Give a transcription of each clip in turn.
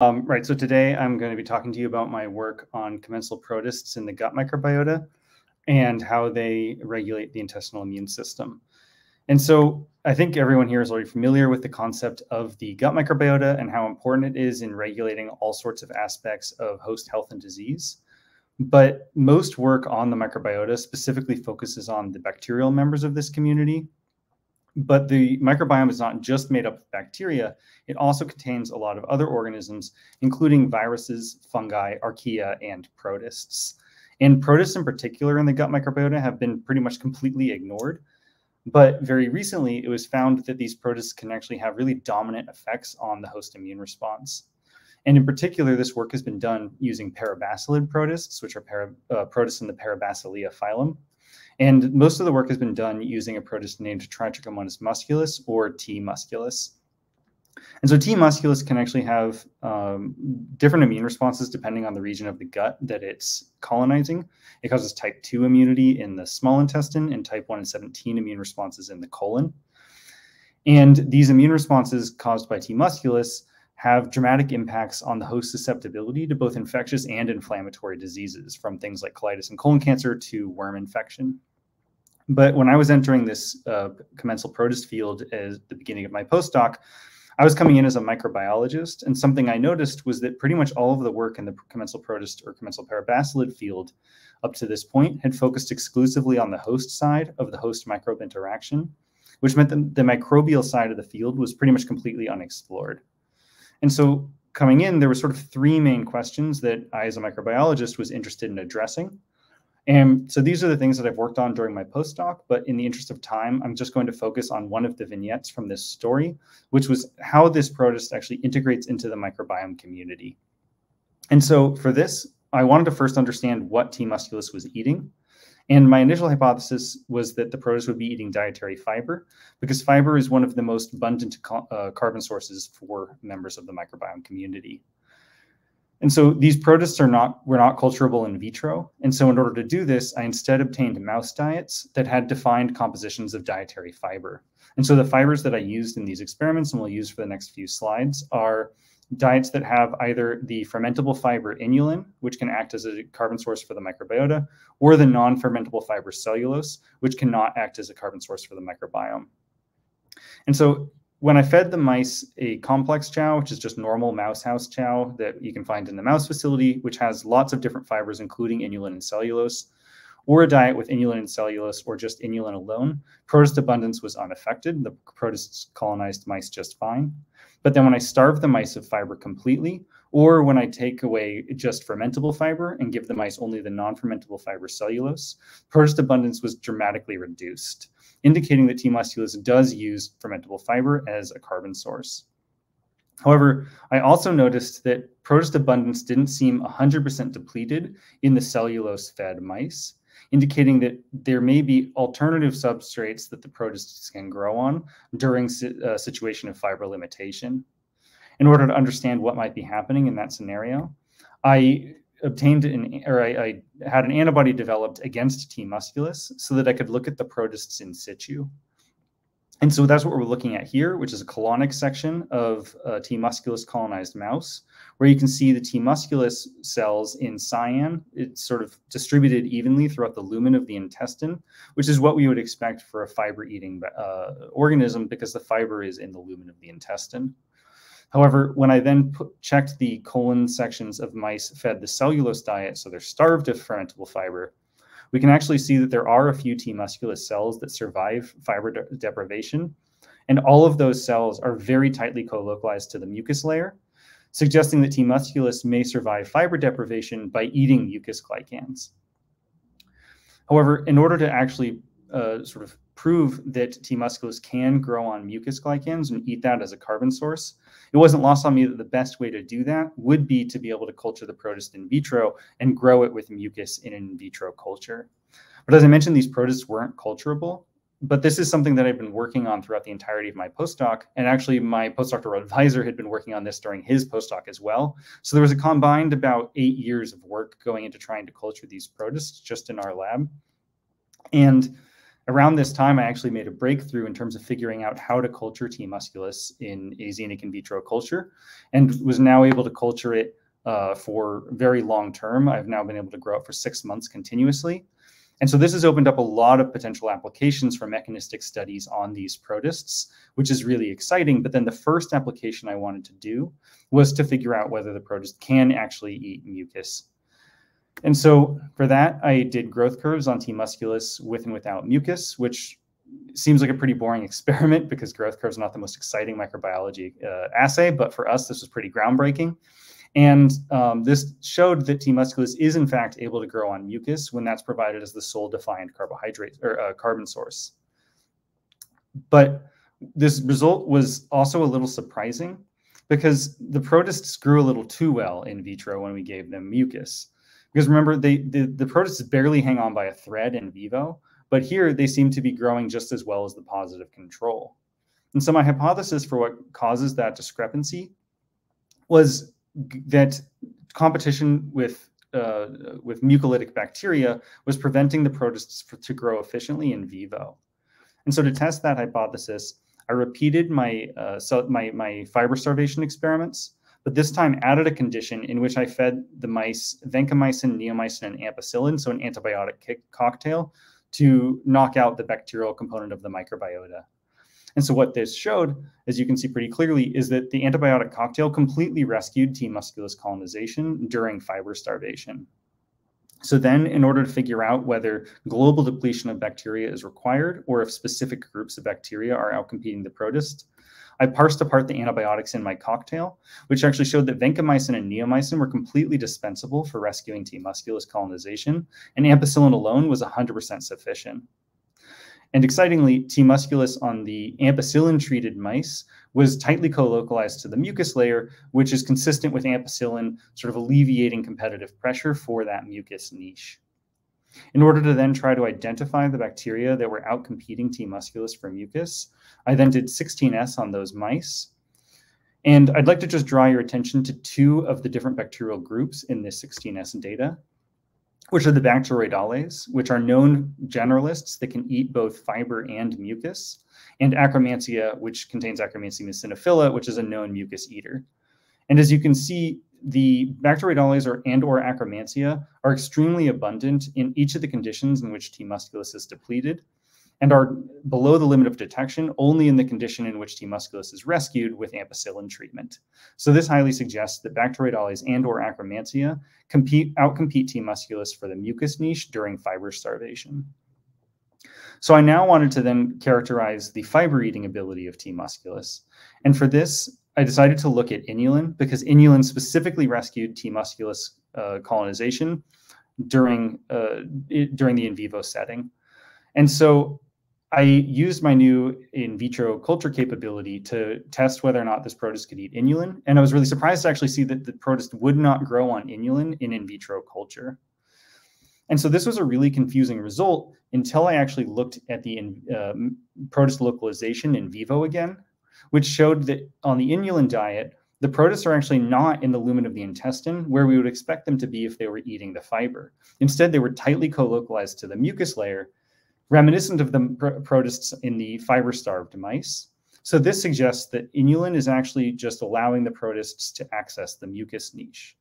Um, right, so today I'm going to be talking to you about my work on commensal protists in the gut microbiota and how they regulate the intestinal immune system. And so I think everyone here is already familiar with the concept of the gut microbiota and how important it is in regulating all sorts of aspects of host health and disease. But most work on the microbiota specifically focuses on the bacterial members of this community. But the microbiome is not just made up of bacteria, it also contains a lot of other organisms, including viruses, fungi, archaea, and protists. And protists in particular in the gut microbiota have been pretty much completely ignored. But very recently, it was found that these protists can actually have really dominant effects on the host immune response. And in particular, this work has been done using parabacillid protists, which are para, uh, protists in the Parabacillia phylum. And most of the work has been done using a protist named Trichomonas musculus or T. musculus. And so T. musculus can actually have um, different immune responses depending on the region of the gut that it's colonizing. It causes type 2 immunity in the small intestine and type 1 and 17 immune responses in the colon. And these immune responses caused by T. musculus have dramatic impacts on the host susceptibility to both infectious and inflammatory diseases, from things like colitis and colon cancer to worm infection. But when I was entering this uh, commensal protist field at the beginning of my postdoc, I was coming in as a microbiologist, and something I noticed was that pretty much all of the work in the commensal protist or commensal parabacillid field up to this point had focused exclusively on the host side of the host microbe interaction, which meant that the microbial side of the field was pretty much completely unexplored. And so coming in, there were sort of three main questions that I, as a microbiologist, was interested in addressing. And so these are the things that I've worked on during my postdoc, but in the interest of time, I'm just going to focus on one of the vignettes from this story, which was how this protist actually integrates into the microbiome community. And so for this, I wanted to first understand what T. musculus was eating. And my initial hypothesis was that the protist would be eating dietary fiber because fiber is one of the most abundant uh, carbon sources for members of the microbiome community. And so these protists are not were not culturable in vitro. And so in order to do this, I instead obtained mouse diets that had defined compositions of dietary fiber. And so the fibers that I used in these experiments and will use for the next few slides are diets that have either the fermentable fiber inulin, which can act as a carbon source for the microbiota, or the non-fermentable fiber cellulose, which cannot act as a carbon source for the microbiome. And so when I fed the mice a complex chow, which is just normal mouse house chow that you can find in the mouse facility, which has lots of different fibers, including inulin and cellulose, or a diet with inulin and cellulose, or just inulin alone, protist abundance was unaffected. The protists colonized mice just fine. But then when I starved the mice of fiber completely, or when I take away just fermentable fiber and give the mice only the non fermentable fiber cellulose, protist abundance was dramatically reduced indicating that T. musculus does use fermentable fiber as a carbon source. However, I also noticed that protist abundance didn't seem 100% depleted in the cellulose fed mice, indicating that there may be alternative substrates that the protists can grow on during a uh, situation of fiber limitation. In order to understand what might be happening in that scenario, I obtained an or I, I, had an antibody developed against T. musculus so that I could look at the protists in situ. And so that's what we're looking at here, which is a colonic section of a T. musculus colonized mouse, where you can see the T. musculus cells in cyan. It's sort of distributed evenly throughout the lumen of the intestine, which is what we would expect for a fiber eating uh, organism because the fiber is in the lumen of the intestine. However, when I then put, checked the colon sections of mice fed the cellulose diet, so they're starved of fermentable fiber, we can actually see that there are a few T. musculus cells that survive fiber de deprivation. And all of those cells are very tightly co-localized to the mucus layer, suggesting that T. musculus may survive fiber deprivation by eating mucus glycans. However, in order to actually uh, sort of prove that T. musculus can grow on mucus glycans and eat that as a carbon source. It wasn't lost on me that the best way to do that would be to be able to culture the protist in vitro and grow it with mucus in in vitro culture. But as I mentioned, these protists weren't culturable. But this is something that I've been working on throughout the entirety of my postdoc. And actually, my postdoctoral advisor had been working on this during his postdoc as well. So there was a combined about eight years of work going into trying to culture these protists just in our lab. And around this time, I actually made a breakthrough in terms of figuring out how to culture T. musculus in azenic in vitro culture and was now able to culture it uh, for very long term. I've now been able to grow it for six months continuously. And so this has opened up a lot of potential applications for mechanistic studies on these protists, which is really exciting. But then the first application I wanted to do was to figure out whether the protist can actually eat mucus. And so for that, I did growth curves on T. musculus with and without mucus, which seems like a pretty boring experiment because growth curves are not the most exciting microbiology uh, assay. But for us, this was pretty groundbreaking. And um, this showed that T. musculus is in fact able to grow on mucus when that's provided as the sole defined carbohydrate or uh, carbon source. But this result was also a little surprising because the protists grew a little too well in vitro when we gave them mucus. Because remember, they the, the protists barely hang on by a thread in vivo, but here they seem to be growing just as well as the positive control. And so my hypothesis for what causes that discrepancy was that competition with uh, with mucolytic bacteria was preventing the protists for, to grow efficiently in vivo. And so to test that hypothesis, I repeated my uh, so my my fiber starvation experiments, but this time added a condition in which I fed the mice vancomycin, neomycin, and ampicillin, so an antibiotic cocktail, to knock out the bacterial component of the microbiota. And so what this showed, as you can see pretty clearly, is that the antibiotic cocktail completely rescued T. musculus colonization during fiber starvation. So then, in order to figure out whether global depletion of bacteria is required or if specific groups of bacteria are outcompeting the protist, I parsed apart the antibiotics in my cocktail, which actually showed that vancomycin and neomycin were completely dispensable for rescuing T. musculus colonization, and ampicillin alone was 100% sufficient. And excitingly, T. musculus on the ampicillin treated mice was tightly co-localized to the mucus layer, which is consistent with ampicillin sort of alleviating competitive pressure for that mucus niche. In order to then try to identify the bacteria that were outcompeting T. musculus for mucus, I then did 16S on those mice. And I'd like to just draw your attention to two of the different bacterial groups in this 16S data which are the Bacteroidales, which are known generalists that can eat both fiber and mucus, and Akkermansia, which contains Akkermansia muciniphila, which is a known mucus eater. And as you can see, the Bacteroidales or and or Akkermansia are extremely abundant in each of the conditions in which T. musculus is depleted, and are below the limit of detection only in the condition in which T. musculus is rescued with ampicillin treatment. So this highly suggests that Bacteroidales and or Akkermansia compete, outcompete T. musculus for the mucus niche during fiber starvation. So I now wanted to then characterize the fiber eating ability of T. musculus. And for this, I decided to look at inulin because inulin specifically rescued T. musculus uh, colonization during, uh, during the in vivo setting. And so I used my new in vitro culture capability to test whether or not this protist could eat inulin. And I was really surprised to actually see that the protist would not grow on inulin in in vitro culture. And so this was a really confusing result until I actually looked at the uh, protist localization in vivo again, which showed that on the inulin diet, the protists are actually not in the lumen of the intestine where we would expect them to be if they were eating the fiber. Instead, they were tightly co-localized to the mucus layer reminiscent of the protists in the fiber-starved mice. So this suggests that inulin is actually just allowing the protists to access the mucus niche.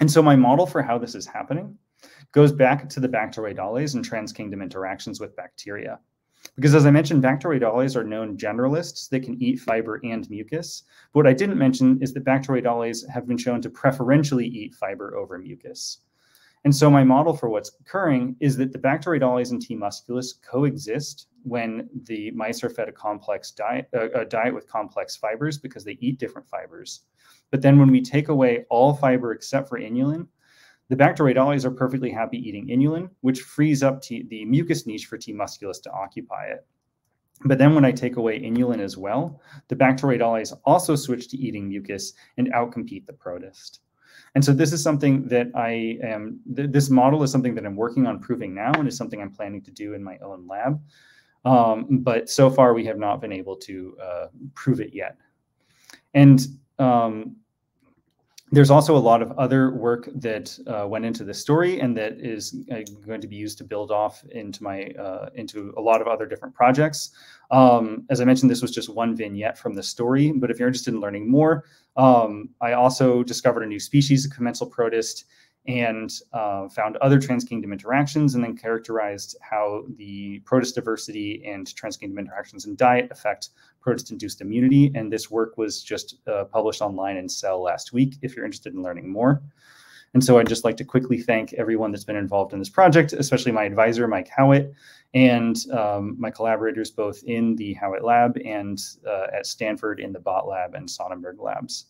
And so my model for how this is happening goes back to the Bacteroidales and transkingdom interactions with bacteria. Because as I mentioned, Bacteroidales are known generalists that can eat fiber and mucus. But what I didn't mention is that Bacteroidales have been shown to preferentially eat fiber over mucus. And so my model for what's occurring is that the Bacteroidales and T. musculus coexist when the mice are fed a complex diet, uh, a diet with complex fibers because they eat different fibers. But then when we take away all fiber except for inulin, the Bacteroidales are perfectly happy eating inulin, which frees up T, the mucus niche for T. musculus to occupy it. But then when I take away inulin as well, the Bacteroidales also switch to eating mucus and outcompete the protist. And so this is something that I am, th this model is something that I'm working on proving now and is something I'm planning to do in my own lab. Um, but so far we have not been able to uh, prove it yet. And um, there's also a lot of other work that uh, went into this story and that is uh, going to be used to build off into my uh, into a lot of other different projects. Um, as I mentioned, this was just one vignette from the story, but if you're interested in learning more, um, I also discovered a new species of commensal protist and uh, found other transkingdom interactions and then characterized how the protist diversity and transkingdom interactions in diet affect protist-induced immunity. And this work was just uh, published online in Cell last week if you're interested in learning more. And so I'd just like to quickly thank everyone that's been involved in this project, especially my advisor, Mike Howitt, and um, my collaborators both in the Howitt Lab and uh, at Stanford in the Bot Lab and Sonnenberg Labs.